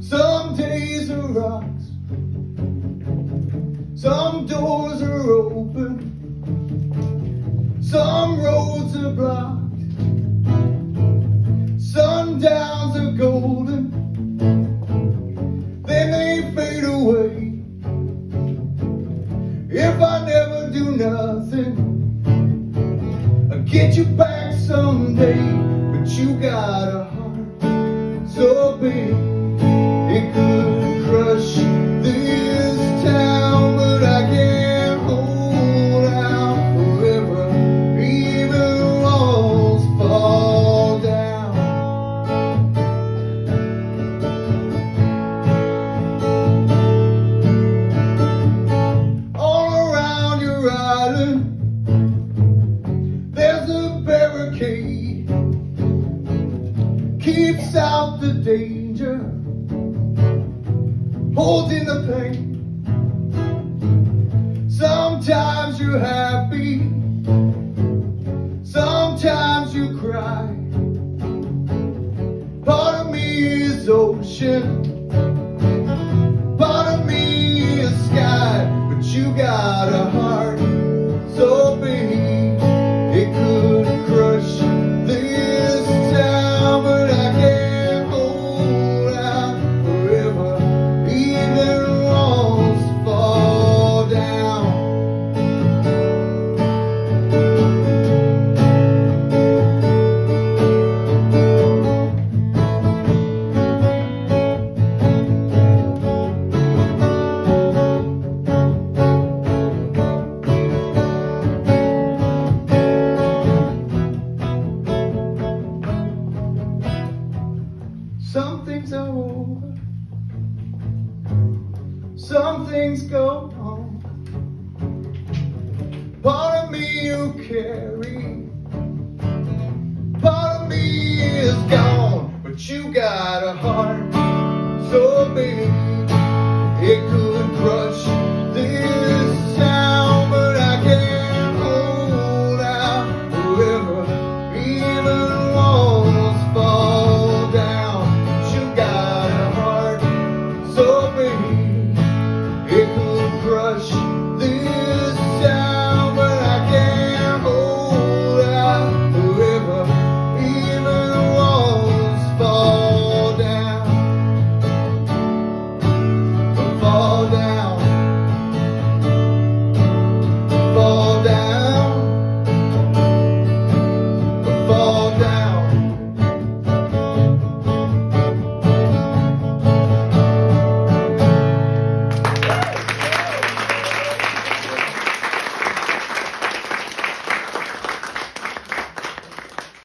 Some days are rocks. Some doors are open. Some roads are blocked. Sundowns are golden. Then they fade away. If I never do nothing, I'll get you back someday. But you gotta so big, it could crush this town. But I can't hold out forever, even walls fall down. All around your island, Keeps out the danger, holds in the pain. Sometimes you're happy, sometimes you cry. Part of me is ocean. Some things are over, some things go on. Part of me you carry, part of me is gone, but you got a heart